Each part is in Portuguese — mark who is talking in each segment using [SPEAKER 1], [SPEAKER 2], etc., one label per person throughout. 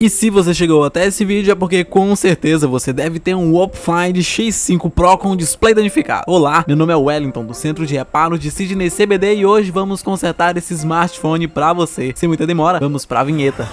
[SPEAKER 1] E se você chegou até esse vídeo é porque com certeza você deve ter um Opfind X5 Pro com display danificado. Olá, meu nome é Wellington do Centro de Reparo de Sydney CBD e hoje vamos consertar esse smartphone pra você. Sem muita demora, vamos pra vinheta.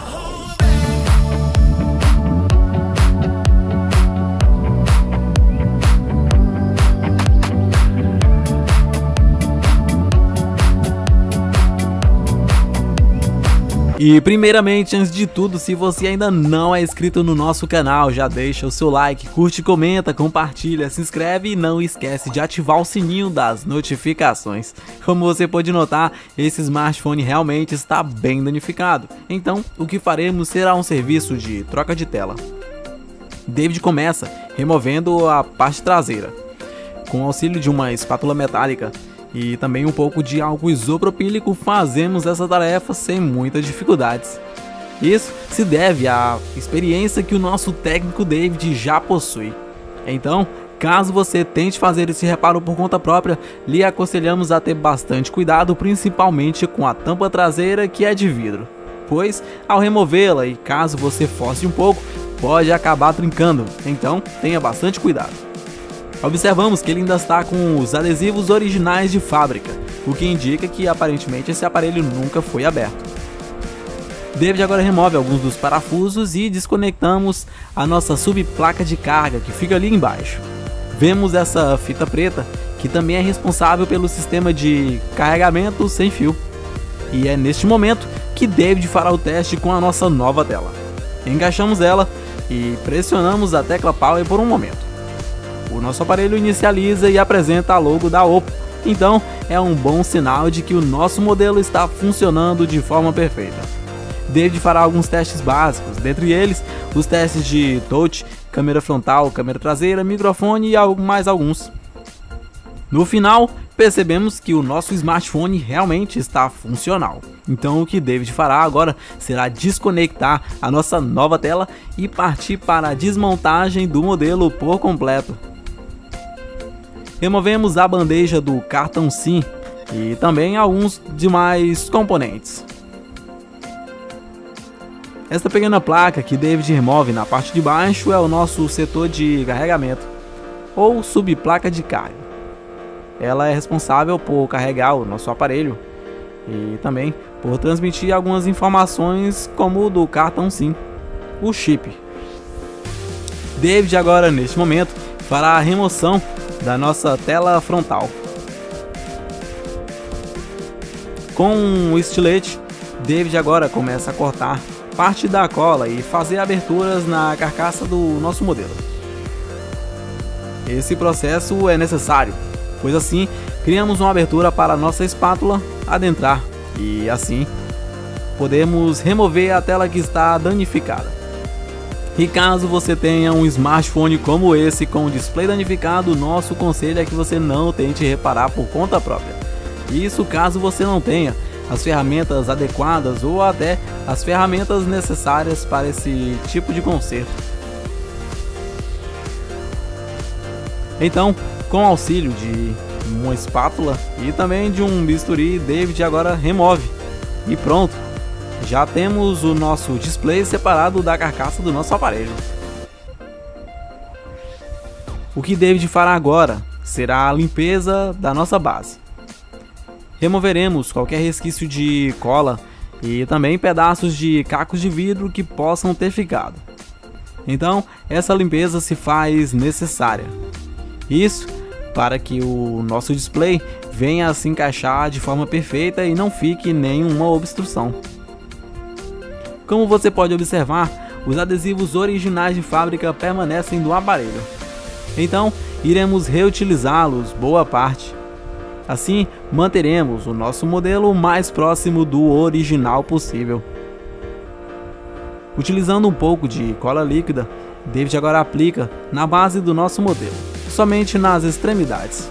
[SPEAKER 1] E primeiramente, antes de tudo, se você ainda não é inscrito no nosso canal, já deixa o seu like, curte, comenta, compartilha, se inscreve e não esquece de ativar o sininho das notificações. Como você pode notar, esse smartphone realmente está bem danificado. Então, o que faremos será um serviço de troca de tela. David começa removendo a parte traseira, com o auxílio de uma espátula metálica e também um pouco de álcool isopropílico, fazemos essa tarefa sem muitas dificuldades. Isso se deve à experiência que o nosso técnico David já possui. Então, caso você tente fazer esse reparo por conta própria, lhe aconselhamos a ter bastante cuidado, principalmente com a tampa traseira que é de vidro, pois ao removê-la e caso você force um pouco, pode acabar trincando, então tenha bastante cuidado. Observamos que ele ainda está com os adesivos originais de fábrica, o que indica que aparentemente esse aparelho nunca foi aberto. David agora remove alguns dos parafusos e desconectamos a nossa subplaca de carga que fica ali embaixo. Vemos essa fita preta que também é responsável pelo sistema de carregamento sem fio. E é neste momento que David fará o teste com a nossa nova tela. Encaixamos ela e pressionamos a tecla Power por um momento o nosso aparelho inicializa e apresenta a logo da Oppo. Então, é um bom sinal de que o nosso modelo está funcionando de forma perfeita. David fará alguns testes básicos, dentre eles os testes de touch, câmera frontal, câmera traseira, microfone e mais alguns. No final, percebemos que o nosso smartphone realmente está funcional. Então o que David fará agora será desconectar a nossa nova tela e partir para a desmontagem do modelo por completo. Removemos a bandeja do cartão SIM e também alguns demais componentes. Esta pequena placa que David remove na parte de baixo é o nosso setor de carregamento, ou subplaca de carga. Ela é responsável por carregar o nosso aparelho e também por transmitir algumas informações como o do cartão SIM, o chip. David agora neste momento fará a remoção da nossa tela frontal. Com o estilete, David agora começa a cortar parte da cola e fazer aberturas na carcaça do nosso modelo. Esse processo é necessário, pois assim criamos uma abertura para a nossa espátula adentrar e assim podemos remover a tela que está danificada. E caso você tenha um smartphone como esse com display danificado, nosso conselho é que você não tente reparar por conta própria. Isso caso você não tenha as ferramentas adequadas ou até as ferramentas necessárias para esse tipo de conserto. Então, com auxílio de uma espátula e também de um bisturi, David agora remove. E pronto, já temos o nosso display separado da carcaça do nosso aparelho. O que David fará agora será a limpeza da nossa base. Removeremos qualquer resquício de cola e também pedaços de cacos de vidro que possam ter ficado. Então, essa limpeza se faz necessária. Isso para que o nosso display venha a se encaixar de forma perfeita e não fique nenhuma obstrução. Como você pode observar, os adesivos originais de fábrica permanecem do aparelho. Então, iremos reutilizá-los boa parte. Assim, manteremos o nosso modelo mais próximo do original possível. Utilizando um pouco de cola líquida, David agora aplica na base do nosso modelo, somente nas extremidades.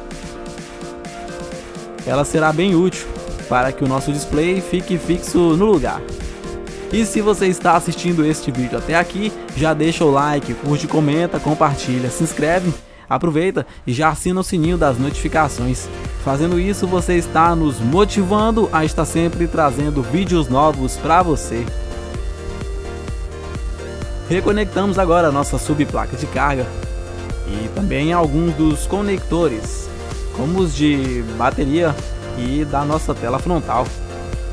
[SPEAKER 1] Ela será bem útil para que o nosso display fique fixo no lugar. E se você está assistindo este vídeo até aqui, já deixa o like, curte, comenta, compartilha, se inscreve, aproveita e já assina o sininho das notificações. Fazendo isso, você está nos motivando a estar sempre trazendo vídeos novos para você. Reconectamos agora a nossa subplaca de carga e também alguns dos conectores, como os de bateria e da nossa tela frontal.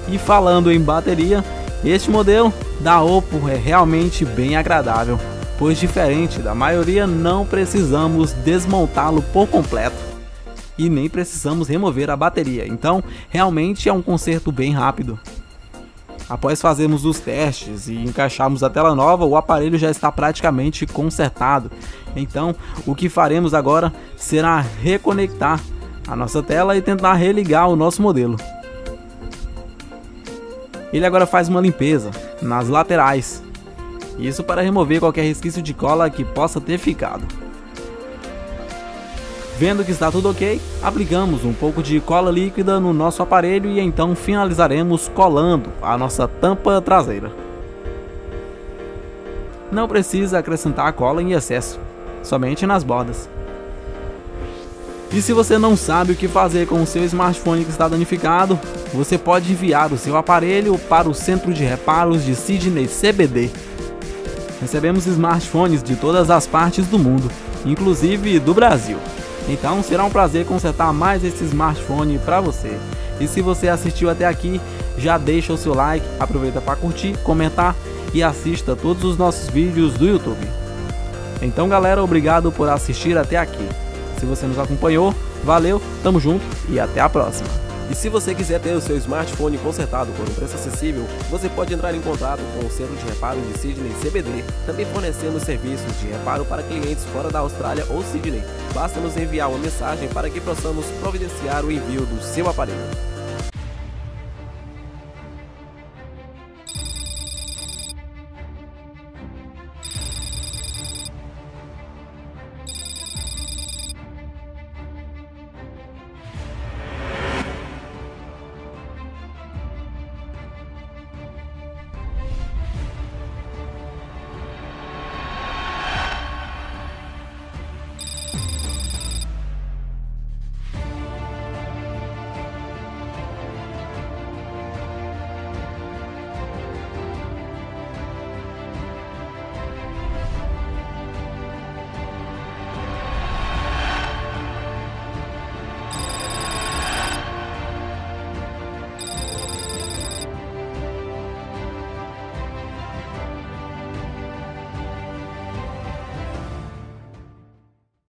[SPEAKER 1] E falando em bateria, este modelo da Oppo é realmente bem agradável, pois diferente da maioria não precisamos desmontá-lo por completo e nem precisamos remover a bateria, então realmente é um conserto bem rápido. Após fazermos os testes e encaixarmos a tela nova, o aparelho já está praticamente consertado. Então, o que faremos agora será reconectar a nossa tela e tentar religar o nosso modelo. Ele agora faz uma limpeza nas laterais, isso para remover qualquer resquício de cola que possa ter ficado. Vendo que está tudo ok, aplicamos um pouco de cola líquida no nosso aparelho e então finalizaremos colando a nossa tampa traseira. Não precisa acrescentar cola em excesso, somente nas bordas. E se você não sabe o que fazer com o seu smartphone que está danificado, você pode enviar o seu aparelho para o Centro de Reparos de Sydney CBD. Recebemos smartphones de todas as partes do mundo, inclusive do Brasil. Então será um prazer consertar mais esse smartphone para você. E se você assistiu até aqui, já deixa o seu like, aproveita para curtir, comentar e assista todos os nossos vídeos do YouTube. Então galera, obrigado por assistir até aqui. Se você nos acompanhou, valeu, tamo junto e até a próxima.
[SPEAKER 2] E se você quiser ter o seu smartphone consertado por um preço acessível, você pode entrar em contato com o Centro de Reparo de Sydney CBD, também fornecendo serviços de reparo para clientes fora da Austrália ou Sydney. Basta nos enviar uma mensagem para que possamos providenciar o envio do seu aparelho.